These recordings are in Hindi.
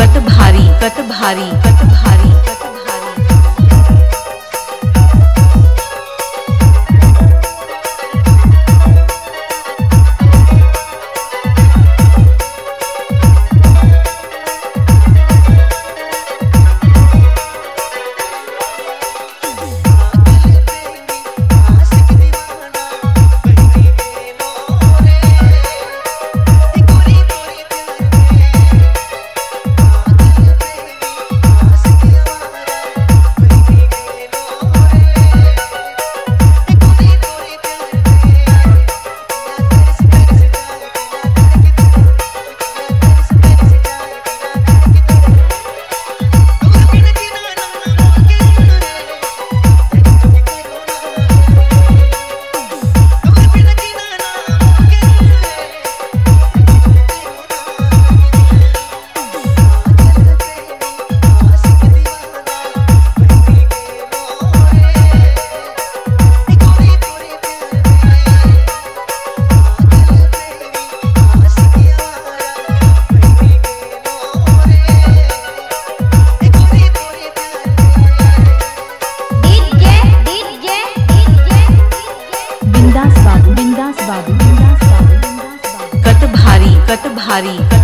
कत भारी कट भारी कट भारी। कत भारी।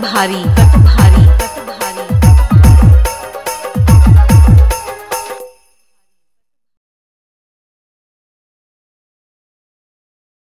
भारी।